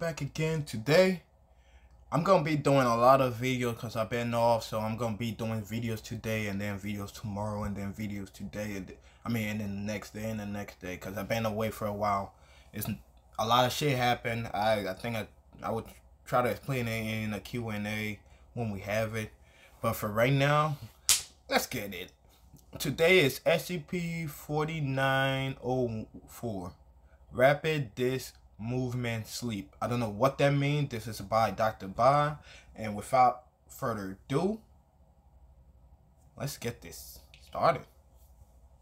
back again today. I'm gonna be doing a lot of videos because I've been off, so I'm gonna be doing videos today and then videos tomorrow and then videos today. And I mean, and then the next day and the next day because I've been away for a while. It's a lot of shit happened. I I think I I would try to explain it in a Q and A when we have it. But for right now, let's get it. Today is SCP-4904, Rapid Disc movement sleep. I don't know what that means. This is by Dr. Bob. And without further ado, let's get this started.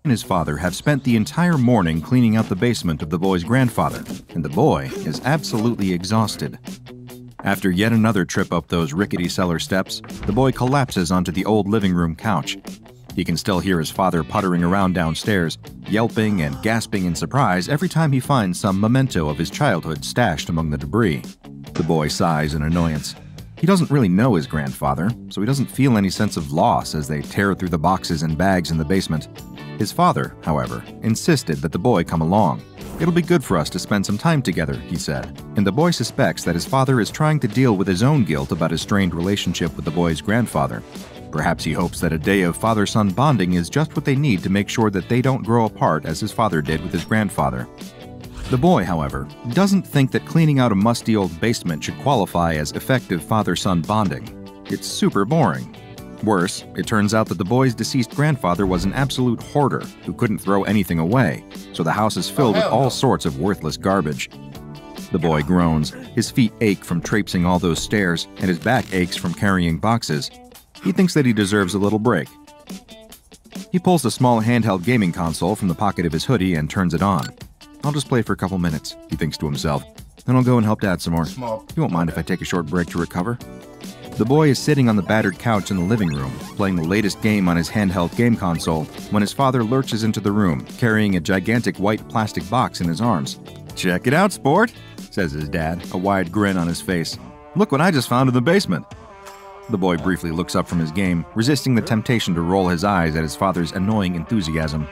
and his father have spent the entire morning cleaning out the basement of the boy's grandfather, and the boy is absolutely exhausted. After yet another trip up those rickety cellar steps, the boy collapses onto the old living room couch. He can still hear his father puttering around downstairs, yelping and gasping in surprise every time he finds some memento of his childhood stashed among the debris. The boy sighs in annoyance. He doesn't really know his grandfather, so he doesn't feel any sense of loss as they tear through the boxes and bags in the basement. His father, however, insisted that the boy come along. It'll be good for us to spend some time together, he said, and the boy suspects that his father is trying to deal with his own guilt about his strained relationship with the boy's grandfather. Perhaps he hopes that a day of father son bonding is just what they need to make sure that they don't grow apart as his father did with his grandfather. The boy, however, doesn't think that cleaning out a musty old basement should qualify as effective father son bonding. It's super boring. Worse, it turns out that the boy's deceased grandfather was an absolute hoarder who couldn't throw anything away, so the house is filled oh, with hell no. all sorts of worthless garbage. The boy groans. His feet ache from traipsing all those stairs, and his back aches from carrying boxes. He thinks that he deserves a little break. He pulls a small handheld gaming console from the pocket of his hoodie and turns it on. I'll just play for a couple minutes, he thinks to himself. Then I'll go and help Dad some more. You won't mind if I take a short break to recover? The boy is sitting on the battered couch in the living room, playing the latest game on his handheld game console, when his father lurches into the room, carrying a gigantic white plastic box in his arms. Check it out, sport, says his dad, a wide grin on his face. Look what I just found in the basement. The boy briefly looks up from his game, resisting the temptation to roll his eyes at his father's annoying enthusiasm.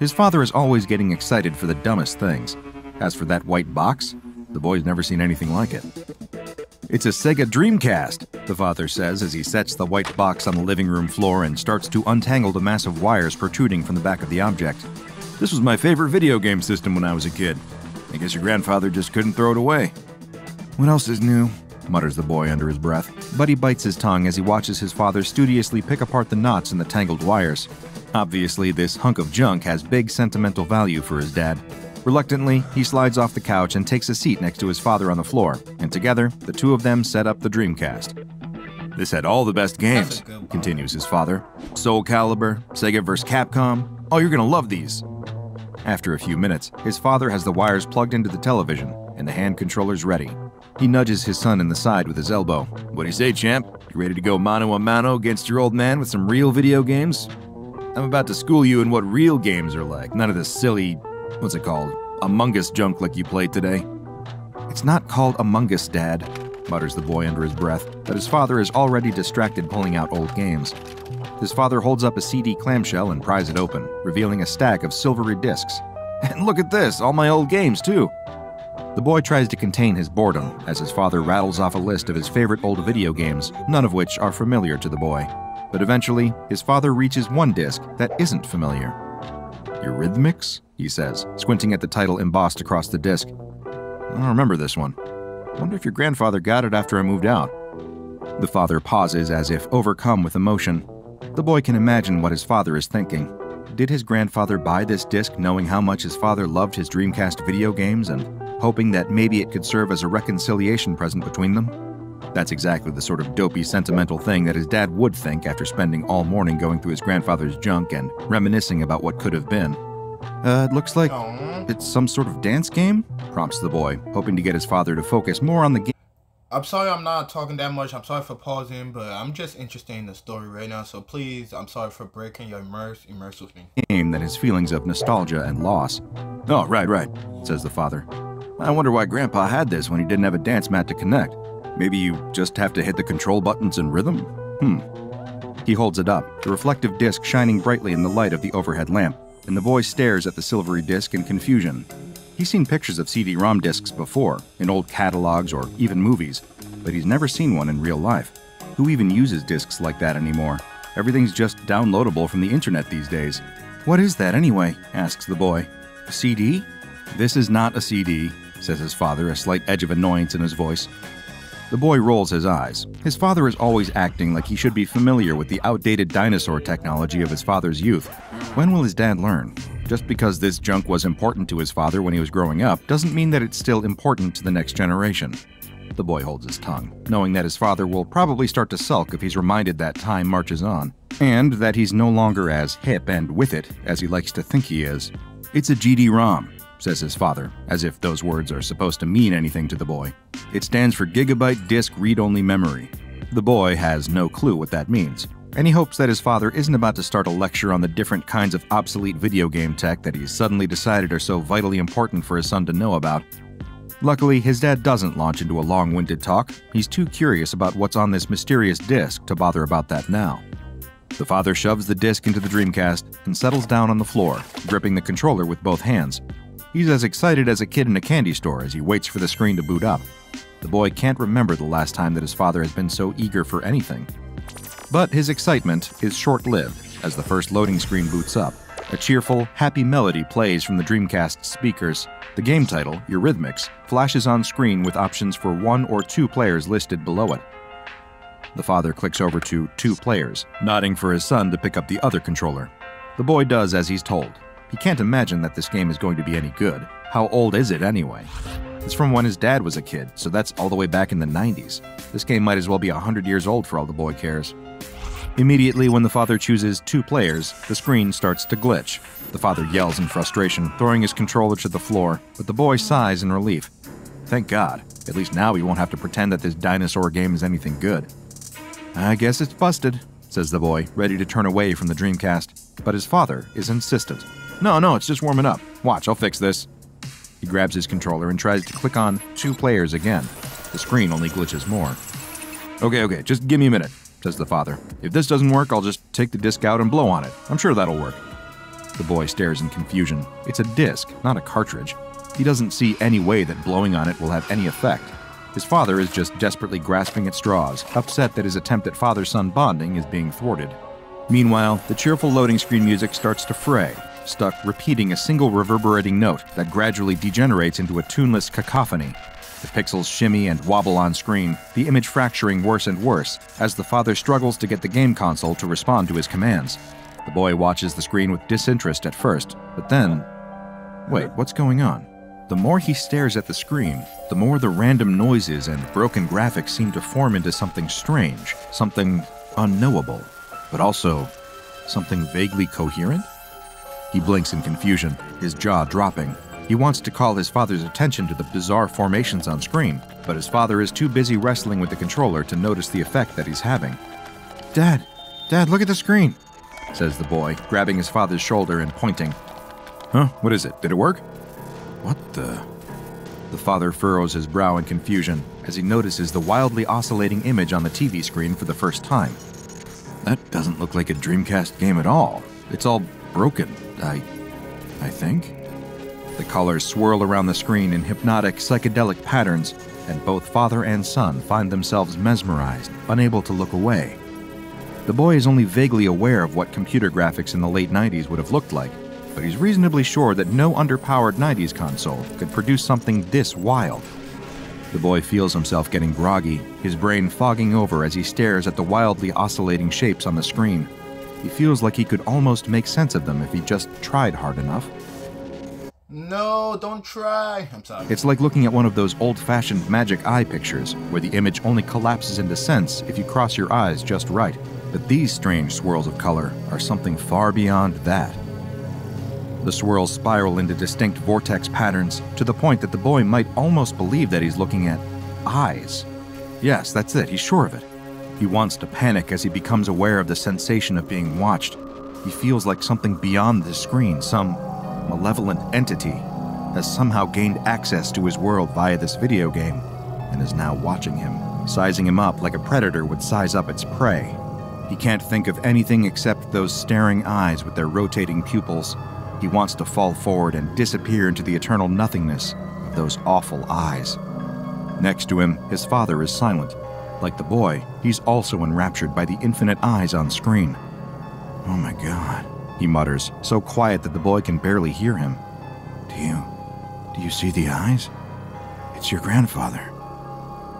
His father is always getting excited for the dumbest things. As for that white box, the boy's never seen anything like it. It's a Sega Dreamcast, the father says as he sets the white box on the living room floor and starts to untangle the mass of wires protruding from the back of the object. This was my favorite video game system when I was a kid. I guess your grandfather just couldn't throw it away. What else is new? Mutters the boy under his breath. But he bites his tongue as he watches his father studiously pick apart the knots in the tangled wires. Obviously, this hunk of junk has big sentimental value for his dad. Reluctantly, he slides off the couch and takes a seat next to his father on the floor, and together, the two of them set up the Dreamcast. This had all the best games, continues his father. Soul Calibur, Sega vs. Capcom. Oh, you're gonna love these. After a few minutes, his father has the wires plugged into the television and the hand controllers ready. He nudges his son in the side with his elbow. What do you say, champ? You ready to go mano a mano against your old man with some real video games? I'm about to school you in what real games are like, none of this silly, what's it called, Among Us junk like you played today. It's not called Among Us, Dad, mutters the boy under his breath, but his father is already distracted pulling out old games. His father holds up a CD clamshell and pries it open, revealing a stack of silvery discs. And look at this, all my old games, too. The boy tries to contain his boredom as his father rattles off a list of his favorite old video games, none of which are familiar to the boy. But eventually, his father reaches one disc that isn't familiar. Eurythmics? He says, squinting at the title embossed across the disc. I don't remember this one. Wonder if your grandfather got it after I moved out. The father pauses as if overcome with emotion. The boy can imagine what his father is thinking. Did his grandfather buy this disc knowing how much his father loved his Dreamcast video games and hoping that maybe it could serve as a reconciliation present between them? That's exactly the sort of dopey, sentimental thing that his dad would think after spending all morning going through his grandfather's junk and reminiscing about what could have been. Uh, it looks like it's some sort of dance game? prompts the boy, hoping to get his father to focus more on the game. I'm sorry I'm not talking that much. I'm sorry for pausing, but I'm just interested in the story right now. So please, I'm sorry for breaking your immerse. Immerse with me. game than his feelings of nostalgia and loss. Oh, right, right, says the father. I wonder why Grandpa had this when he didn't have a dance mat to connect. Maybe you just have to hit the control buttons in rhythm? Hmm. He holds it up, the reflective disc shining brightly in the light of the overhead lamp, and the boy stares at the silvery disc in confusion. He's seen pictures of CD ROM discs before, in old catalogs or even movies, but he's never seen one in real life. Who even uses discs like that anymore? Everything's just downloadable from the internet these days. What is that anyway? asks the boy. A CD? This is not a CD, says his father, a slight edge of annoyance in his voice. The boy rolls his eyes. His father is always acting like he should be familiar with the outdated dinosaur technology of his father's youth. When will his dad learn? Just because this junk was important to his father when he was growing up doesn't mean that it's still important to the next generation. The boy holds his tongue, knowing that his father will probably start to sulk if he's reminded that time marches on, and that he's no longer as hip and with it as he likes to think he is. It's a GD ROM, says his father, as if those words are supposed to mean anything to the boy. It stands for Gigabyte Disk Read Only Memory. The boy has no clue what that means, and he hopes that his father isn't about to start a lecture on the different kinds of obsolete video game tech that he's suddenly decided are so vitally important for his son to know about. Luckily, his dad doesn't launch into a long winded talk. He's too curious about what's on this mysterious disk to bother about that now. The father shoves the disc into the Dreamcast and settles down on the floor, gripping the controller with both hands. He's as excited as a kid in a candy store as he waits for the screen to boot up. The boy can't remember the last time that his father has been so eager for anything. But his excitement is short lived as the first loading screen boots up. A cheerful, happy melody plays from the Dreamcast speakers. The game title, Eurythmics, flashes on screen with options for one or two players listed below it. The father clicks over to two players, nodding for his son to pick up the other controller. The boy does as he's told. He can't imagine that this game is going to be any good. How old is it anyway? It's from when his dad was a kid, so that's all the way back in the 90s. This game might as well be 100 years old for all the boy cares. Immediately, when the father chooses two players, the screen starts to glitch. The father yells in frustration, throwing his controller to the floor, but the boy sighs in relief. Thank God. At least now he won't have to pretend that this dinosaur game is anything good. I guess it's busted, says the boy, ready to turn away from the Dreamcast. But his father is insistent. No, no, it's just warming up. Watch, I'll fix this. He grabs his controller and tries to click on two players again. The screen only glitches more. Okay, okay, just give me a minute, says the father. If this doesn't work, I'll just take the disc out and blow on it. I'm sure that'll work. The boy stares in confusion. It's a disc, not a cartridge. He doesn't see any way that blowing on it will have any effect. His father is just desperately grasping at straws, upset that his attempt at father son bonding is being thwarted. Meanwhile, the cheerful loading screen music starts to fray, stuck repeating a single reverberating note that gradually degenerates into a tuneless cacophony. The pixels shimmy and wobble on screen, the image fracturing worse and worse as the father struggles to get the game console to respond to his commands. The boy watches the screen with disinterest at first, but then. Wait, what's going on? The more he stares at the screen, the more the random noises and broken graphics seem to form into something strange, something unknowable, but also something vaguely coherent? He blinks in confusion, his jaw dropping. He wants to call his father's attention to the bizarre formations on screen, but his father is too busy wrestling with the controller to notice the effect that he's having. Dad, Dad, look at the screen, says the boy, grabbing his father's shoulder and pointing. Huh? What is it? Did it work? What the? The father furrows his brow in confusion as he notices the wildly oscillating image on the TV screen for the first time. That doesn't look like a Dreamcast game at all. It's all broken, I. I think. The colors swirl around the screen in hypnotic, psychedelic patterns, and both father and son find themselves mesmerized, unable to look away. The boy is only vaguely aware of what computer graphics in the late 90s would have looked like, but he's reasonably sure that no underpowered 90s console could produce something this wild. The boy feels himself getting groggy, his brain fogging over as he stares at the wildly oscillating shapes on the screen. He feels like he could almost make sense of them if he just tried hard enough. No, don't try. I'm sorry. It's like looking at one of those old fashioned magic eye pictures, where the image only collapses into sense if you cross your eyes just right. But these strange swirls of color are something far beyond that. The swirls spiral into distinct vortex patterns to the point that the boy might almost believe that he's looking at eyes. Yes, that's it, he's sure of it. He wants to panic as he becomes aware of the sensation of being watched. He feels like something beyond the screen, some malevolent entity, has somehow gained access to his world via this video game and is now watching him, sizing him up like a predator would size up its prey. He can't think of anything except those staring eyes with their rotating pupils. He wants to fall forward and disappear into the eternal nothingness of those awful eyes. Next to him, his father is silent. Like the boy, he's also enraptured by the infinite eyes on screen. Oh my god, he mutters, so quiet that the boy can barely hear him. Do you. do you see the eyes? It's your grandfather.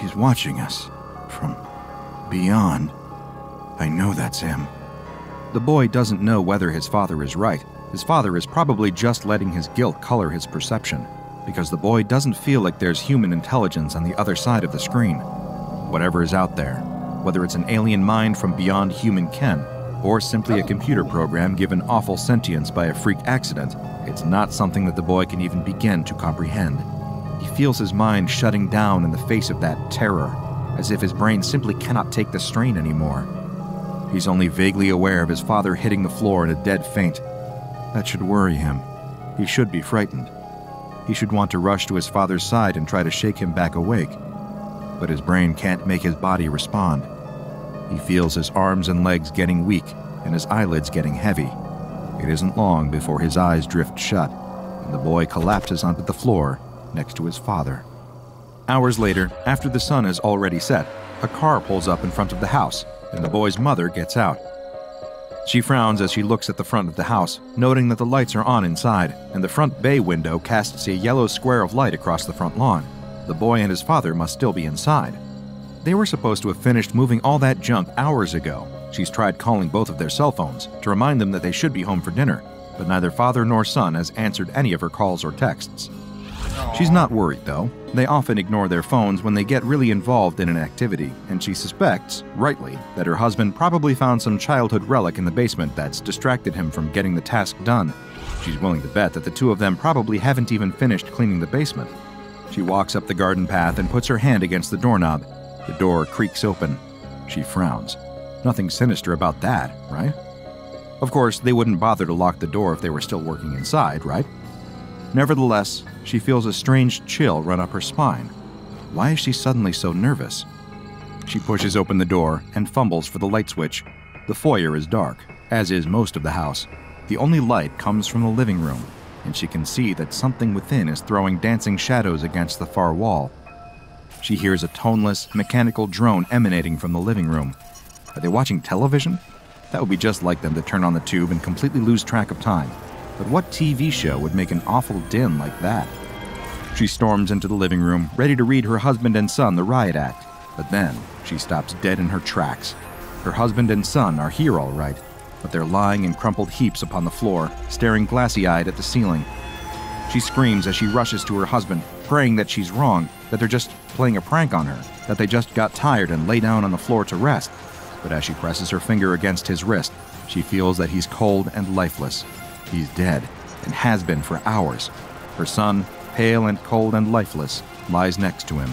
He's watching us from beyond. I know that's him. The boy doesn't know whether his father is right. His father is probably just letting his guilt color his perception, because the boy doesn't feel like there's human intelligence on the other side of the screen. Whatever is out there, whether it's an alien mind from beyond human ken, or simply a computer program given awful sentience by a freak accident, it's not something that the boy can even begin to comprehend. He feels his mind shutting down in the face of that terror, as if his brain simply cannot take the strain anymore. He's only vaguely aware of his father hitting the floor in a dead faint. That should worry him. He should be frightened. He should want to rush to his father's side and try to shake him back awake. But his brain can't make his body respond. He feels his arms and legs getting weak and his eyelids getting heavy. It isn't long before his eyes drift shut and the boy collapses onto the floor next to his father. Hours later, after the sun has already set, a car pulls up in front of the house and the boy's mother gets out. She frowns as she looks at the front of the house, noting that the lights are on inside, and the front bay window casts a yellow square of light across the front lawn. The boy and his father must still be inside. They were supposed to have finished moving all that junk hours ago. She's tried calling both of their cell phones to remind them that they should be home for dinner, but neither father nor son has answered any of her calls or texts. She's not worried, though. They often ignore their phones when they get really involved in an activity, and she suspects, rightly, that her husband probably found some childhood relic in the basement that's distracted him from getting the task done. She's willing to bet that the two of them probably haven't even finished cleaning the basement. She walks up the garden path and puts her hand against the doorknob. The door creaks open. She frowns. Nothing sinister about that, right? Of course, they wouldn't bother to lock the door if they were still working inside, right? Nevertheless, she feels a strange chill run up her spine. Why is she suddenly so nervous? She pushes open the door and fumbles for the light switch. The foyer is dark, as is most of the house. The only light comes from the living room, and she can see that something within is throwing dancing shadows against the far wall. She hears a toneless, mechanical drone emanating from the living room. Are they watching television? That would be just like them to turn on the tube and completely lose track of time. But what TV show would make an awful din like that? She storms into the living room, ready to read her husband and son the riot act. But then, she stops dead in her tracks. Her husband and son are here all right, but they're lying in crumpled heaps upon the floor, staring glassy eyed at the ceiling. She screams as she rushes to her husband, praying that she's wrong, that they're just playing a prank on her, that they just got tired and lay down on the floor to rest. But as she presses her finger against his wrist, she feels that he's cold and lifeless. He's dead, and has been for hours. Her son, pale and cold and lifeless, lies next to him.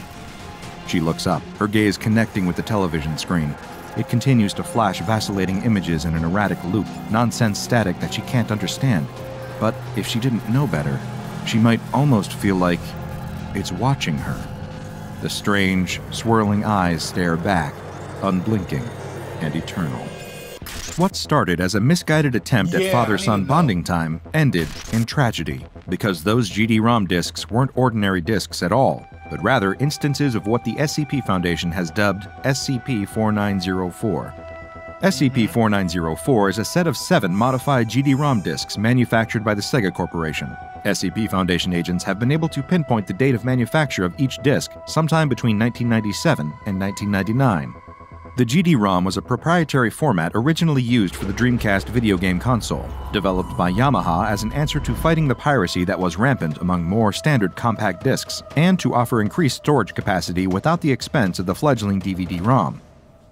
She looks up, her gaze connecting with the television screen. It continues to flash vacillating images in an erratic loop, nonsense static that she can't understand. But if she didn't know better, she might almost feel like it's watching her. The strange, swirling eyes stare back, unblinking and eternal. What started as a misguided attempt at Yeah, I father son know. bonding time ended in tragedy because those GD ROM discs weren't ordinary discs at all, but rather instances of what the SCP Foundation has dubbed SCP 4904. SCP 4904 is a set of seven modified GD ROM discs manufactured by the Sega Corporation. SCP Foundation agents have been able to pinpoint the date of manufacture of each disc sometime between 1997 and 1999. The GD-ROM was a proprietary format originally used for the Dreamcast video game console, developed by Yamaha as an answer to fighting the piracy that was rampant among more standard compact discs, and to offer increased storage capacity without the expense of the fledgling DVD-ROM.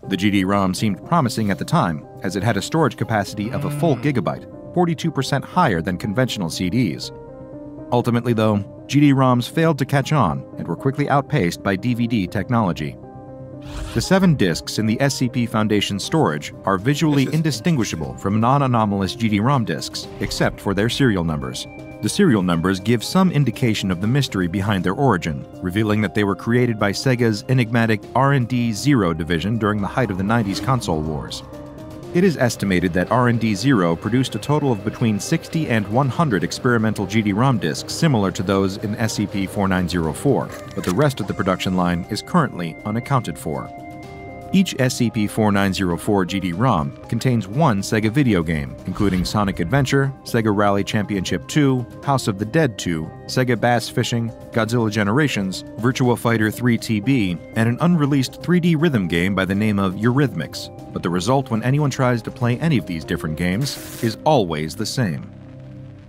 The GD-ROM seemed promising at the time, as it had a storage capacity of a full gigabyte, 42% higher than conventional CDs. Ultimately, though, GD-ROMs failed to catch on and were quickly outpaced by DVD technology. The seven discs in the SCP Foundation storage are visually indistinguishable from non anomalous GD ROM discs, except for their serial numbers. The serial numbers give some indication of the mystery behind their origin, revealing that they were created by Sega's enigmatic R&D 0 division during the height of the 90s console wars. It is estimated that R&D Zero produced a total of between 60 and 100 experimental GD-ROM disks similar to those in SCP-4904, but the rest of the production line is currently unaccounted for. Each SCP-4904 GD-ROM contains one Sega video game, including Sonic Adventure, Sega Rally Championship 2, House of the Dead 2, Sega Bass Fishing, Godzilla Generations, Virtua Fighter 3 TB, and an unreleased 3D rhythm game by the name of Eurythmics. But the result when anyone tries to play any of these different games is always the same.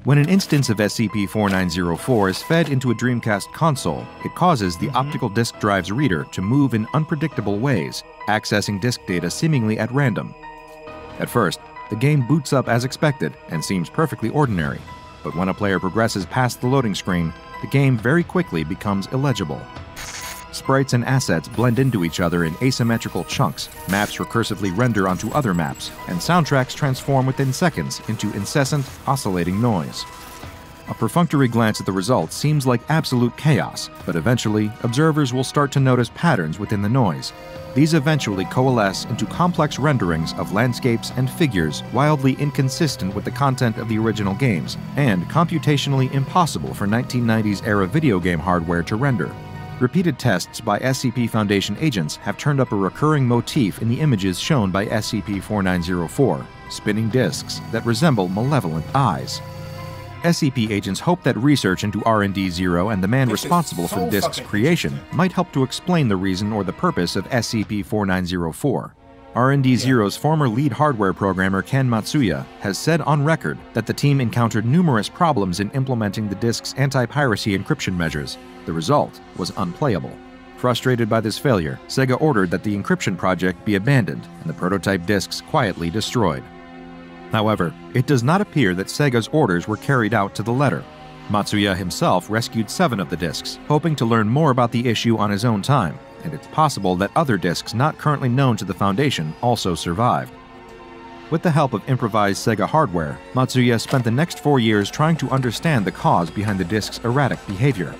When an instance of SCP-4904 is fed into a Dreamcast console, it causes the mm-hmm. optical disk drive's reader to move in unpredictable ways, accessing disk data seemingly at random. At first, the game boots up as expected and seems perfectly ordinary, but when a player progresses past the loading screen, the game very quickly becomes illegible. Sprites and assets blend into each other in asymmetrical chunks, maps recursively render onto other maps, and soundtracks transform within seconds into incessant, oscillating noise. A perfunctory glance at the results seems like absolute chaos, but eventually, observers will start to notice patterns within the noise. These eventually coalesce into complex renderings of landscapes and figures wildly inconsistent with the content of the original games, and computationally impossible for 1990s era video game hardware to render. Repeated tests by SCP Foundation agents have turned up a recurring motif in the images shown by SCP 4904 spinning disks that resemble malevolent eyes. SCP agents hope that research into R&D Zero and the man This is responsible for so the disk's creation might help to explain the reason or the purpose of SCP-4904. R&D Zero's former lead hardware programmer Ken Matsuya has said on record that the team encountered numerous problems in implementing the disk's anti-piracy encryption measures. The result was unplayable. Frustrated by this failure, Sega ordered that the encryption project be abandoned and the prototype disks quietly destroyed. However, it does not appear that Sega's orders were carried out to the letter. Matsuya himself rescued seven of the discs, hoping to learn more about the issue on his own time, and it's possible that other discs not currently known to the Foundation also survived. With the help of improvised Sega hardware, Matsuya spent the next four years trying to understand the cause behind the disc's erratic behavior.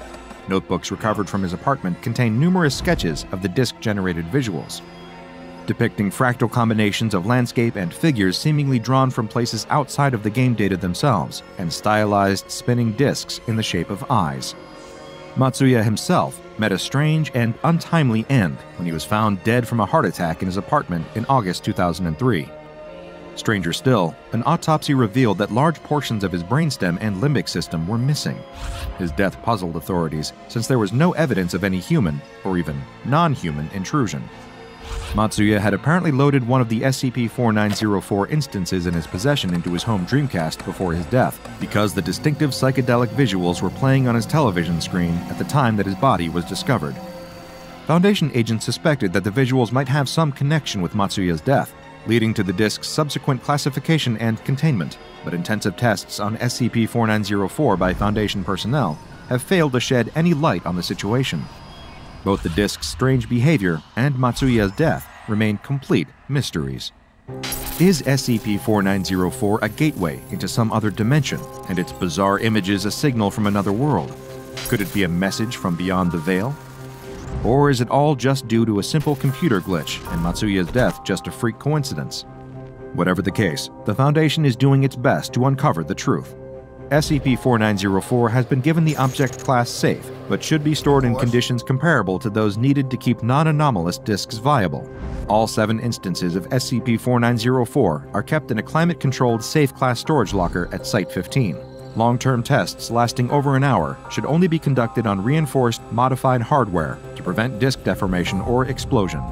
Notebooks recovered from his apartment contain numerous sketches of the disc generated visuals depicting fractal combinations of landscape and figures seemingly drawn from places outside of the game data themselves, and stylized spinning discs in the shape of eyes. Matsuya himself met a strange and untimely end when he was found dead from a heart attack in his apartment in August 2003. Stranger still, an autopsy revealed that large portions of his brainstem and limbic system were missing. His death puzzled authorities since there was no evidence of any human, or even non human, intrusion. Matsuya had apparently loaded one of the SCP-4904 instances in his possession into his home Dreamcast before his death, because the distinctive psychedelic visuals were playing on his television screen at the time that his body was discovered. Foundation agents suspected that the visuals might have some connection with Matsuya's death, leading to the disk's subsequent classification and containment, but intensive tests on SCP-4904 by Foundation personnel have failed to shed any light on the situation. Both the disc's strange behavior and Matsuya's death remain complete mysteries. Is SCP 4904 a gateway into some other dimension, and its bizarre images a signal from another world? Could it be a message from beyond the veil? Or is it all just due to a simple computer glitch and Matsuya's death just a freak coincidence? Whatever the case, the Foundation is doing its best to uncover the truth. SCP 4904 has been given the object class safe, but should be stored in conditions comparable to those needed to keep non anomalous disks viable. All seven instances of SCP 4904 are kept in a climate controlled safe class storage locker at Site 15. Long term tests lasting over an hour should only be conducted on reinforced, modified hardware to prevent disk deformation or explosion.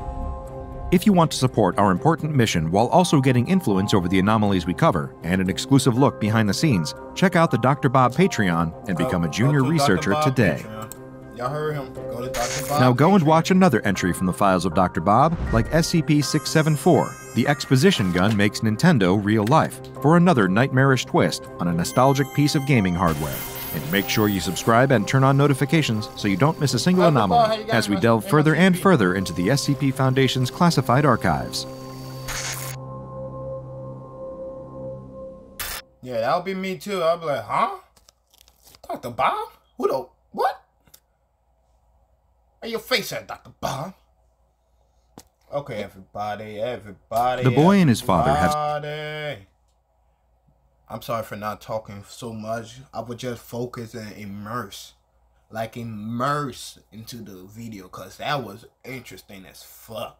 If you want to support our important mission while also getting influence over the anomalies we cover and an exclusive look behind the scenes, check out the Dr. Bob Patreon and become a junior researcher today. Y'all heard him. Go to Dr. Bob. Now go and watch another entry from the files of Dr. Bob, like SCP-674, the exposition gun makes Nintendo real life, for another nightmarish twist on a nostalgic piece of gaming hardware. And make sure you subscribe and turn on notifications so you don't miss a single Dr. Bob, how anomaly as we delve further and further into the SCP Foundation's classified archives. Yeah, that'll be me too. I'll be like, huh? Dr. Bob? Who the what? Where your face at, Dr. Bob? Okay, everybody, everybody. The boy and his father have- I'm sorry for not talking so much. I would just focus and immerse. Like immerse into the video because that was interesting as fuck.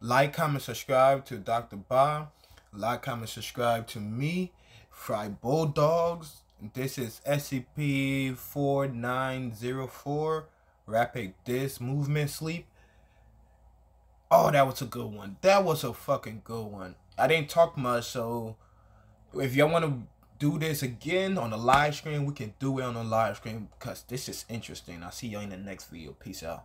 Like, comment, subscribe to Dr. Bob. Like, comment, subscribe to me. Fry Bulldogs. This is SCP-4904. Rapid Disc Movement Sleep. Oh, that was a good one. That was a fucking good one. I didn't talk much, so if y'all want to do this again on the live stream, we can do it on the live stream because this is interesting. I'll see y'all in the next video. Peace out.